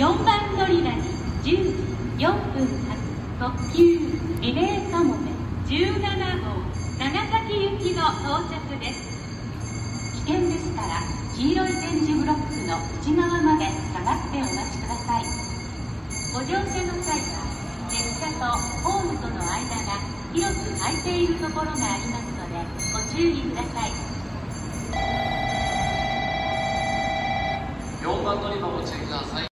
4番乗り場に10時4分発特急リレーかもめ17号長崎行きの到着です。危険でしたら黄色い点字ブロックの内側まで下がってお待ちください。ご乗車の際は列車とホームとの間が広く空いているところがありますのでご注意ください。4番乗り場をご注意ください。